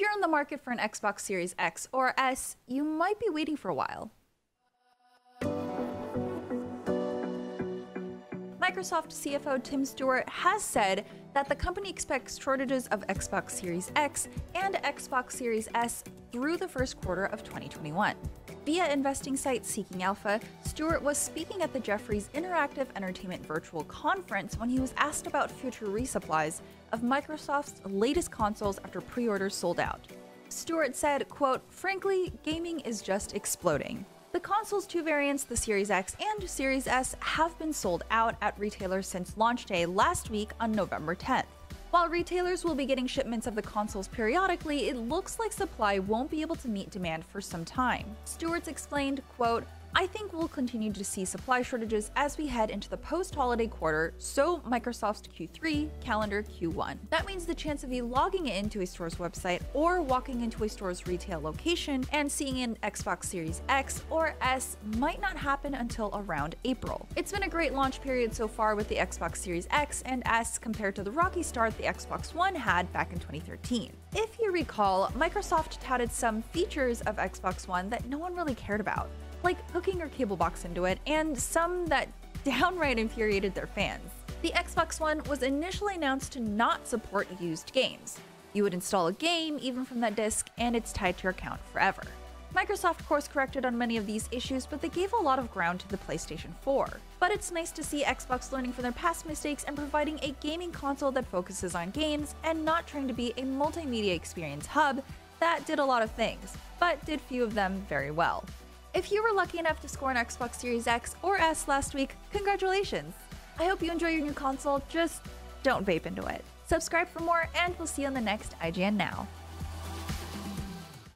If you're in the market for an Xbox Series X or S, you might be waiting for a while. Microsoft CFO Tim Stuart has said that the company expects shortages of Xbox Series X and Xbox Series S through the first quarter of 2021. Via investing site Seeking Alpha, Stuart was speaking at the Jefferies Interactive Entertainment Virtual Conference when he was asked about future resupplies of Microsoft's latest consoles after pre-orders sold out. Stuart said, quote, "Frankly, gaming is just exploding. The console's two variants, the Series X and Series S, have been sold out at retailers since launch day last week on November 10th. While retailers will be getting shipments of the consoles periodically, it looks like supply won't be able to meet demand for some time. Stuart's explained, quote, I think we'll continue to see supply shortages as we head into the post holiday quarter, so Microsoft's Q3, calendar Q1. That means the chance of you logging into a store's website or walking into a store's retail location and seeing an Xbox Series X or S might not happen until around April. It's been a great launch period so far with the Xbox Series X and S compared to the rocky start the Xbox One had back in 2013. If you recall, Microsoft touted some features of Xbox One that no one really cared about like hooking your cable box into it, and some that downright infuriated their fans. The Xbox One was initially announced to not support used games. You would install a game even from that disc, and it's tied to your account forever. Microsoft course corrected on many of these issues, but they gave a lot of ground to the PlayStation 4. But it's nice to see Xbox learning from their past mistakes and providing a gaming console that focuses on games and not trying to be a multimedia experience hub that did a lot of things, but did few of them very well. If you were lucky enough to score an Xbox Series X or S last week, congratulations! I hope you enjoy your new console, just don't vape into it. Subscribe for more, and we'll see you on the next IGN Now.